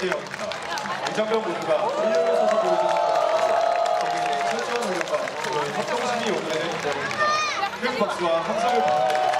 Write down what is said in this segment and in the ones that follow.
이재영, 이정병 모두가 일렬로 서서 보여주신 철저한 노력과 협동심이 오늘의 무대입니다. 큰 박수와 함성을 부탁드립니다.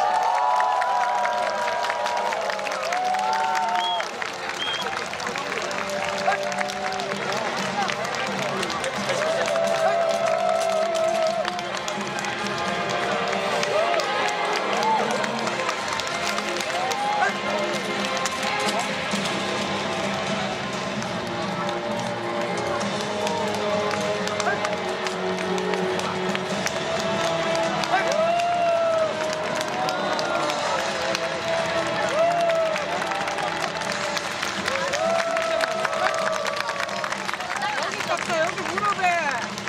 닦아 여기 무릎에.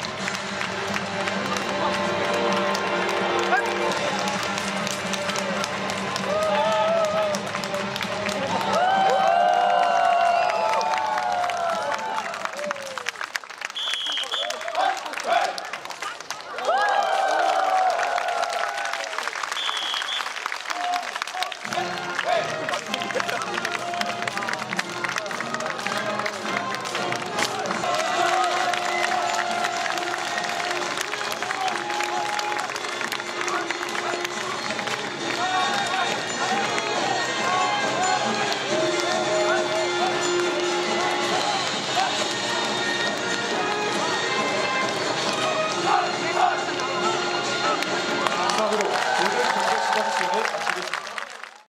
Vamos, senhor.